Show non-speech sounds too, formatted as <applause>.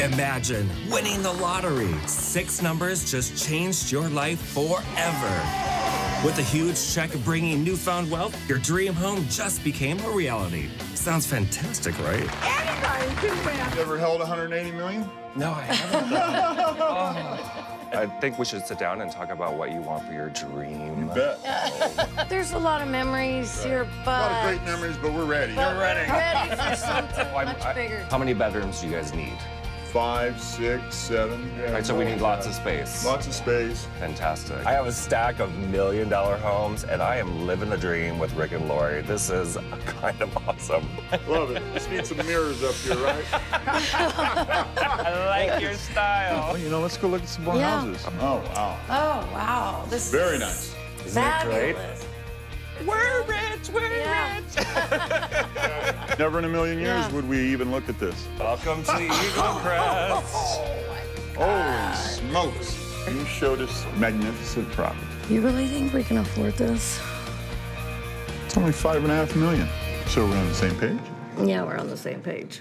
Imagine winning the lottery. Six numbers just changed your life forever. With a huge check bringing newfound wealth, your dream home just became a reality. Sounds fantastic, right? Anybody can win. You ever held 180 million? No, I haven't. <laughs> I think we should sit down and talk about what you want for your dream. Bet. <laughs> There's a lot of memories here, but A lot of great memories, but we're ready. but we're ready for something I'm- much I- bigger. How many bedrooms do you guys need? Five, six, seven. All right, so we need lots of space. Lots of space. Fantastic. I have a stack of million dollar homes, and I am living the dream with Rick and Lori. This is kind of awesome. <laughs> Love it. Just need some mirrors up here, right? <laughs> I like your style. Well, you know, let's go look at some more Yeah. houses. Oh, wow. Oh wow, this Very is nice. Isn't it great? fabulous. <laughs> We're rich, we're Yeah. rich. Never in a million years Yeah. would we even look at this. Welcome to Eagle Crest. Holy smokes. You showed us magnificent property. You really think we can afford this? It's only five and a half million. So we're on the same page? Yeah, we're on the same page.